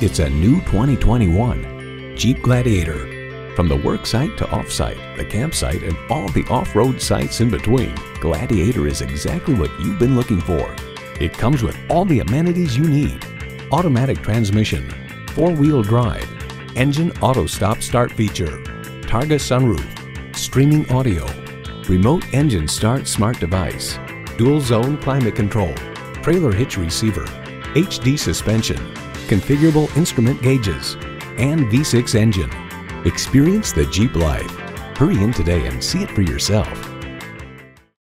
It's a new 2021 Jeep Gladiator. From the work site to off-site, the campsite, and all the off-road sites in between, Gladiator is exactly what you've been looking for. It comes with all the amenities you need. Automatic transmission, four-wheel drive, engine auto stop start feature, Targa sunroof, streaming audio, remote engine start smart device, dual zone climate control, trailer hitch receiver, HD suspension, configurable instrument gauges, and V6 engine. Experience the Jeep life. Hurry in today and see it for yourself.